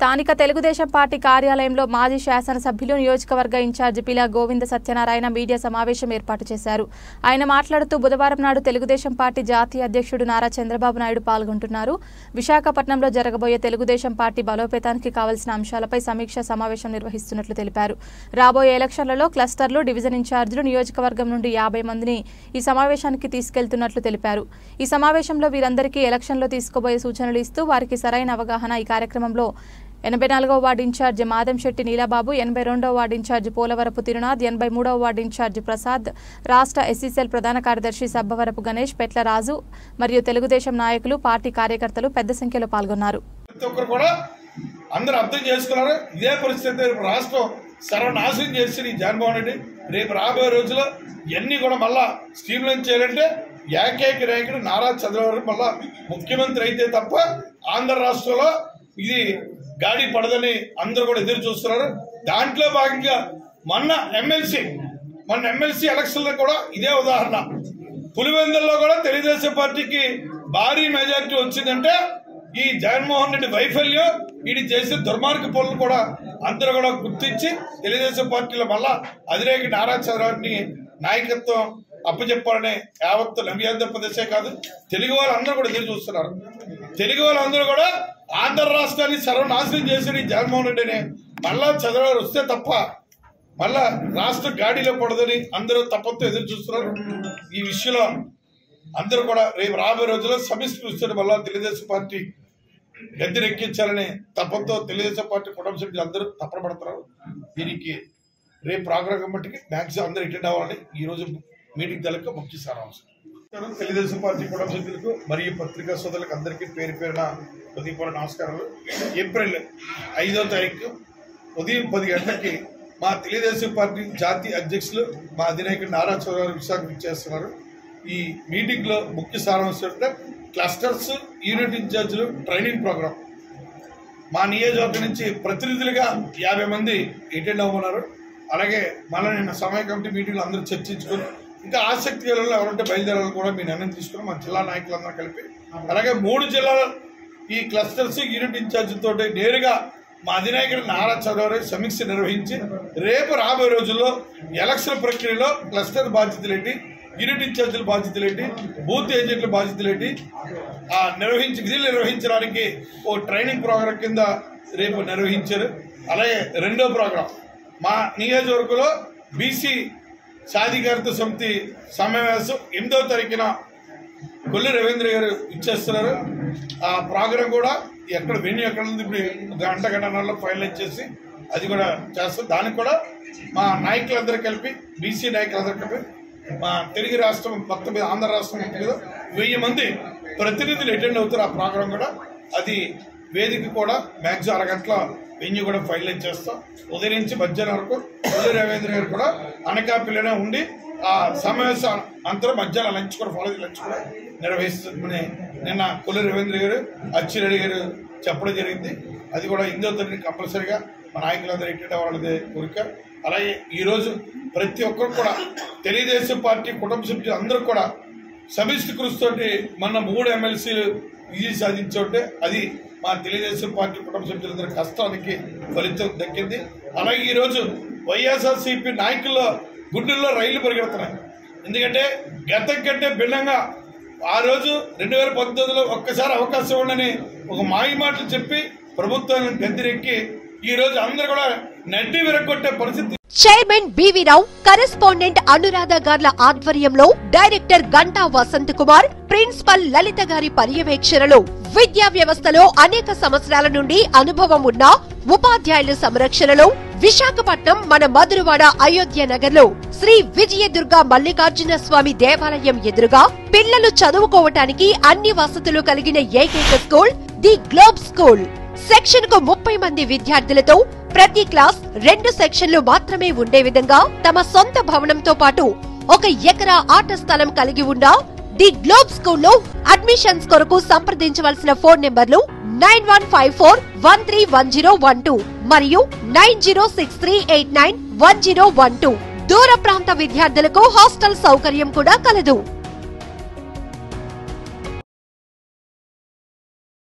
స్థానిక తెలుగుదేశం పార్టీ కార్యాలయంలో మాజీ శాసనసభ్యులు నియోజకవర్గ in charge Pila Govinda Satyanarayana media సమావేశం ఏర్పాటు చేశారు. ఆయన మాట్లాడుతూ బుధవారం నాడు తెలుగుదేశం పార్టీ జాతీయ అధ్యక్షుడు నారా చంద్రబాబు నాయుడు పాల్గొంటున్నారు. విశాఖపట్నంలో జరగబోయే తెలుగుదేశం పార్టీ బలోపేతానికి కావలసిన అంశాలపై సమీక్ష సమావేశం నిర్వహిస్తున్నట్లు తెలిపారు. రాబోయే ఎలక్షన్లలో క్లస్టర్లు డివిజన్ ఇన్ఛార్జీలు నియోజకవర్గం నుండి యాభై మందిని ఈ సమావేశానికి తీసుకెళ్తున్నట్లు తెలిపారు. ఈ సమావేశంలో వీరందరికీ ఎలక్షన్లో తీసుకోబోయే సూచనలు ఇస్తూ వారికి సరైన అవగాహన ఈ కార్యక్రమంలో ఎనభై నాలుగో వార్డు ఇన్ఛార్జి మాదంశెట్టి నీలాబాబు ఎనభై రెండో వార్డు ఇన్ఛార్జి పోలవరపు తిరునాథ్ ఎనభై మూడో వార్డు ఇన్ఛార్జి ప్రసాద్ రాష్ట్ర ఎస్సీసీఎల్ ప్రధాన కార్యదర్శి సబ్బవరపు గణేష్ పెట్లరాజు మరియు తెలుగుదేశం నాయకులు పార్టీ కార్యకర్తలు పెద్ద సంఖ్యలో పాల్గొన్నారు. అందరూ అర్థం చేసుకున్నారు? ఇదే పరిస్థితి రాష్ట్రం సర్వనాశనం చేసి ఈ జగన్మోహన్ రెడ్డి. రేపు రాబోయే రోజుల్లో ఇవన్నీ కూడా మళ్ళా స్ట్రీమ్లైన్ చేయాలంటే ఏకైక నాయకుడు నారా చంద్రబాబు మళ్ళా ముఖ్యమంత్రి అయితే తప్ప ఆంధ్ర రాష్ట్రంలో ఇది గాడి పడదని అందరూ కూడా ఎదురు చూస్తున్నారు? దాంట్లో భాగంగా మొన్న ఎమ్మెల్సీ మొన్న ఎమ్మెల్సీ ఎలక్షన్లో కూడా ఇదే ఉదాహరణ. పులివెందుల్లో కూడా తెలుగుదేశం పార్టీకి భారీ మెజారిటీ వచ్చిందంటే ఈ జగన్మోహన్ రెడ్డి వైఫల్యం వీడి చేసే దుర్మార్గ పనులు కూడా అందరూ కూడా గుర్తించి తెలుగుదేశం పార్టీలో మళ్ళా అధిరేకి నారా చంద్రబాబుని నాయకత్వం అప్పచెప్పాలనే యావత్తు నవ్యాంధ్రప్రదేశే కాదు తెలుగు వాళ్ళందరూ కూడా ఎదురు చూస్తున్నారు. తెలుగు వాళ్ళందరూ కూడా ఆంధ్ర రాష్ట్రాన్ని సర్వనాశనం చేసిన జగన్మోహన్ రెడ్డిని మళ్ళా చంద్రబాబు వస్తే తప్ప మళ్ళా రాష్ట్ర గాడిలో పడదని అందరూ తప్పతో ఎదురు చూస్తున్నారు. ఈ విషయంలో అందరూ కూడా రేపు రాబోయే రోజుల్లో సమిష్టి కృషి తెలుగుదేశం పార్టీ గద్దెనెక్కించాలని తప్పతో తెలుగుదేశం పార్టీ కుటుంబ సభ్యులు అందరూ తప్పన పడుతున్నారు. దీనికి రేపు ప్రోగ్రాం బట్టి మ్యాక్సిమం అందరూ అటెండ్ అవ్వాలని ఈ రోజు మీటింగ్ తలక ముఖ్య సారాంశం. తెలుగుదేశం పార్టీ కుటుంబ సభ్యులకు మరియు పత్రికా సోదరులకు అందరికీ పేరు పేరున ఉదయపూర్వ నమస్కారాలు. ఏప్రిల్ ఐదో తారీఖు ఉదయం పది గంటలకి మా తెలుగుదేశం పార్టీ జాతీయ అధ్యక్షులు మా అధినాయకుడు నారా చౌదరి విశాఖ ఇచ్చేస్తున్నారు ఈ మీటింగ్లో ముఖ్య సారాంశం అంటే క్లస్టర్స్ యూనిట్ ఇన్ఛార్జీలు ట్రైనింగ్ ప్రోగ్రామ్ మా నియోజకవర్గం నుంచి ప్రతినిధులుగా యాభై మంది అటెండ్ అవ్వన్నారు అలాగే మళ్ళీ నిన్న సమయ కమిటీ మీటింగ్లో అందరూ చర్చించుకుని ఇంకా ఆసక్తి గల ఎవరంటే బయలుదేరాలని కూడా మీ నిర్ణయం తీసుకుని మా జిల్లా నాయకులందరూ కలిపి. అలాగే మూడు జిల్లాల ఈ క్లస్టర్స్ యూనిట్ ఇన్ఛార్జ్ నేరుగా మా అధినాయకుడు నారా చౌదరి సమీక్ష నిర్వహించి రేపు రాబోయే రోజుల్లో ఎలక్షన్ ప్రక్రియలో క్లస్టర్ బాధ్యతలేంటి యూనిట్ ఇన్ఛార్జీల బాధ్యతలేంటి బూత్ ఏజెంట్ల బాధ్యతలేంటి ఎట్టి నిర్వహించి విధులు నిర్వహించడానికి ఓ ట్రైనింగ్ ప్రోగ్రాం కింద రేపు నిర్వహించారు. అలాగే రెండో ప్రోగ్రాం. మా నియోజకవర్గంలో బీసీ సాధికారత సమితి సమావేశం ఎనిమిదవ తారీఖున కొల్లి రవీంద్ర గారు ఇచ్చేస్తున్నారు. ఆ ప్రోగ్రాం కూడా ఎక్కడ వెన్యూ ఎక్కడ ఉంది ఇప్పుడు గంట గంటన్నరలో ఫైనల్ చేసి అది కూడా చేస్తాం. దానికి కూడా మా నాయకులందరూ కలిపి బీసీ నాయకులందరూ కలిపి మా తెలుగు రాష్ట్రం మొత్తం మీద ఆంధ్ర రాష్ట్రం మొత్తం మీద వెయ్యి మంది ప్రతినిధులు అటెండ్ అవుతారు ఆ ప్రోగ్రాం కూడా. అది వేదిక కూడా మ్యాక్సిమం అరగంటల వెన్యూ కూడా ఫైనలైజ్ చేస్తాం. ఉదయం నుంచి మధ్యాహ్నం వరకు ఉదయ రవీంద్ర గారు కూడా అనకాపల్లిలోనే ఉండి ఆ సమావేశం అంతరం మధ్యాహ్నం లంచ్ కూడా ఫాలో లంచ్ కూడా నిర్వహిస్తుందని నిన్న కొల్లి రవీంద్ర గారు అచ్చిరెడ్డి గారు చెప్పడం జరిగింది. అది కూడా ఇందో తరగతి కంపల్సరీగా మా నాయకులందరూ అటెండ్ వాళ్ళదే కోరిక. అలాగే ఈరోజు ప్రతి ఒక్కరు కూడా తెలుగుదేశం పార్టీ కుటుంబ సభ్యులు అందరూ కూడా సమిష్టి కృషితోటి మన మూడు ఎమ్మెల్సీలు విజయం సాధించుంటే అది మా తెలుగుదేశం పార్టీ కుటుంబ సభ్యులందరి కష్టానికి ఫలితం దక్కింది. అలాగే ఈరోజు వైఎస్ఆర్సీపీ నాయకుల్లో గుండెల్లో రైళ్ళు పరిగెడుతున్నాయి. ఎందుకంటే గతం కంటే భిన్నంగా ఆ రోజు రెండు వేల పంతొమ్మిదిలో ఒక్కసారి అవకాశం ఉండని ఒక మాయ మాటలు చెప్పి ప్రభుత్వాన్ని గద్దెరెక్కి ఈరోజు రోజు అందరూ కూడా నడ్డి విరగొట్టే పరిస్థితి. Chairman BV Rao correspondent Anuradha గార్ల ఆధ్వర్యంలో డైరెక్టర్ గంటా వసంత్ కుమార్ ప్రిన్సిపల్ లలిత గారి పర్యవేక్షణలో విద్యా వ్యవస్థలో అనేక సంవత్సరాల నుండి అనుభవం ఉన్న ఉపాధ్యాయుల సంరక్షణలో విశాఖపట్నం మన మధురవాడ అయోధ్య నగర్లో శ్రీ విజయదుర్గ మల్లికార్జున స్వామి దేవాలయం ఎదురుగా పిల్లలు చదువుకోవటానికి అన్ని వసతులు కలిగిన ఏకైక స్కూల్ ది గ్లోబ్ స్కూల్. సెక్షన్కు ముప్పై మంది విద్యార్థులతో ప్రతి క్లాస్ రెండు సెక్షన్లు మాత్రమే ఉండే విధంగా తమ సొంత భవనంతో పాటు ఒక ఎకరా ఆట స్థలం కలిగి ఉన్న ది గ్లోబ్ స్కూల్లో అడ్మిషన్స్ కొరకు సంప్రదించవలసిన ఫోన్ నెంబర్లు nine one five four one three one zero one two మరియు nine zero six three eight nine one zero one two. దూర ప్రాంత విద్యార్థులకు హాస్టల్ సౌకర్యం కూడా కలదు.